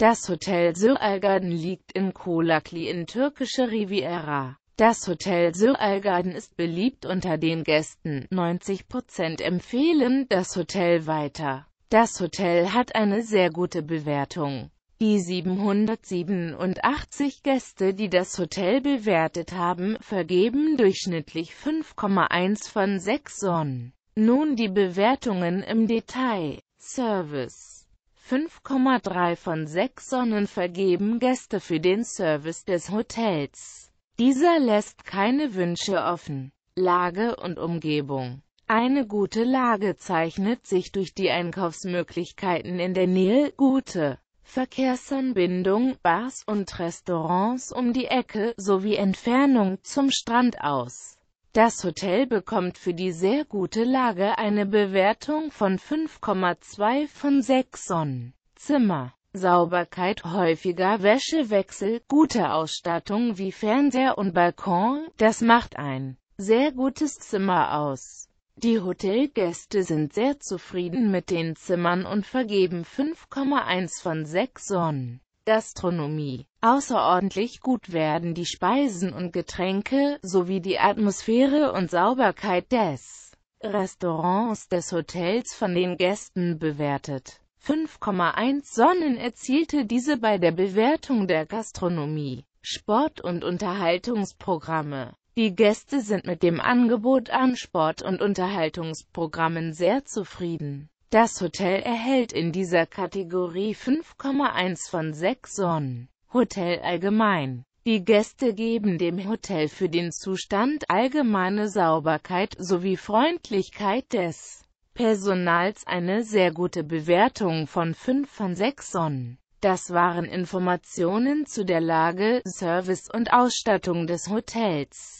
Das Hotel Süralgarden liegt in Kolakli in türkischer Riviera. Das Hotel Süralgarden ist beliebt unter den Gästen. 90% empfehlen das Hotel weiter. Das Hotel hat eine sehr gute Bewertung. Die 787 Gäste, die das Hotel bewertet haben, vergeben durchschnittlich 5,1 von 6 Sonnen. Nun die Bewertungen im Detail. Service 5,3 von 6 Sonnen vergeben Gäste für den Service des Hotels. Dieser lässt keine Wünsche offen. Lage und Umgebung Eine gute Lage zeichnet sich durch die Einkaufsmöglichkeiten in der Nähe, gute Verkehrsanbindung, Bars und Restaurants um die Ecke, sowie Entfernung zum Strand aus. Das Hotel bekommt für die sehr gute Lage eine Bewertung von 5,2 von 6 Sonnen. Zimmer Sauberkeit, häufiger Wäschewechsel, gute Ausstattung wie Fernseher und Balkon, das macht ein sehr gutes Zimmer aus. Die Hotelgäste sind sehr zufrieden mit den Zimmern und vergeben 5,1 von 6 Sonnen. Gastronomie Außerordentlich gut werden die Speisen und Getränke, sowie die Atmosphäre und Sauberkeit des Restaurants des Hotels von den Gästen bewertet. 5,1 Sonnen erzielte diese bei der Bewertung der Gastronomie, Sport- und Unterhaltungsprogramme. Die Gäste sind mit dem Angebot an Sport- und Unterhaltungsprogrammen sehr zufrieden. Das Hotel erhält in dieser Kategorie 5,1 von 6 Sonnen. Hotel allgemein Die Gäste geben dem Hotel für den Zustand, allgemeine Sauberkeit sowie Freundlichkeit des Personals eine sehr gute Bewertung von 5 von 6 Sonnen. Das waren Informationen zu der Lage, Service und Ausstattung des Hotels.